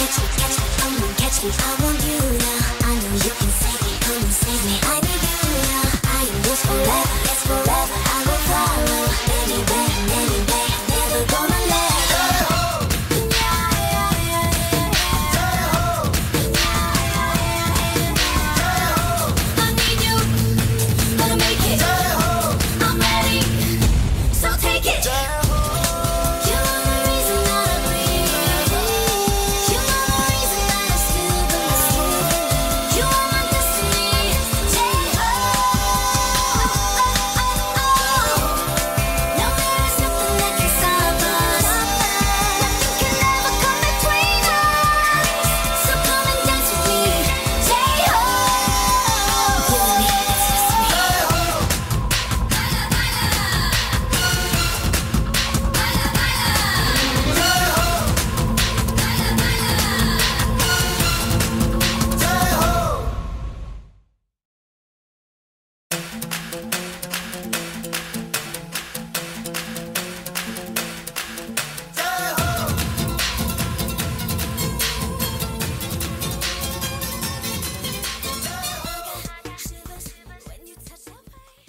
catch me, catch me, come and catch me. I want you now. I know you can save me, come and save me. I need you now. I forever.